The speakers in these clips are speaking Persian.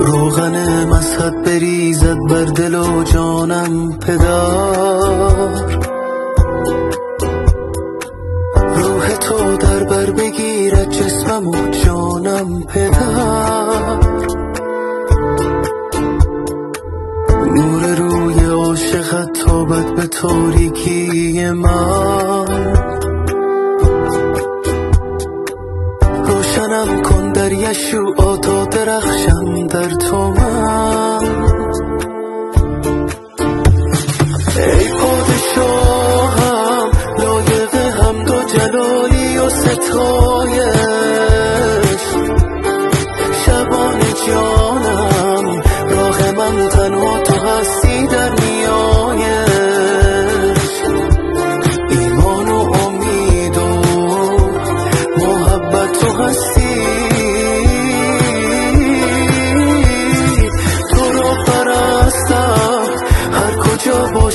روغن مذهب بریزد بر دل و جانم پدر. روح تو در بر بگیرد جسمم و پدر. نور روی عاشقت تابد به تاریکی من. روشنم کن در یشوعا تا درخشم در تو من. your.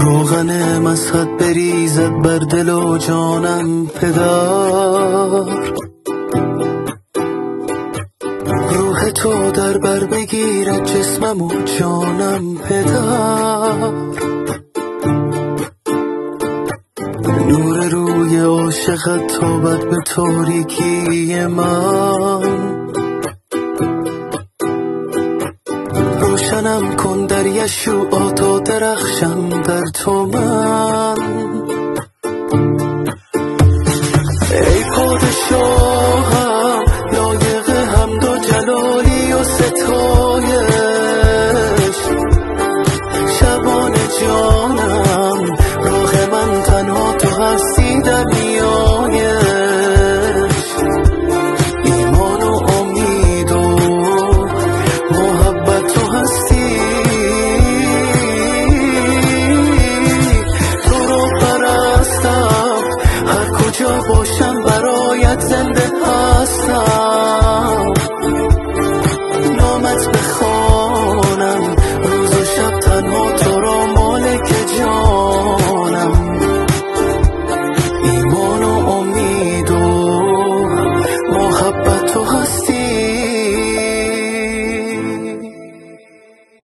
روغن مسحت بریزد بر دل و جانم پدر روح تو در بر بگیرد جسمم و جانم پدر نور روی عاشقت تابد به تاریکی من. تنم کن در یشو و درخشم در تو من. ای پادشاهم لایق هم دو جلالی و ستایش. شبان جانم روح من تنها تو هست.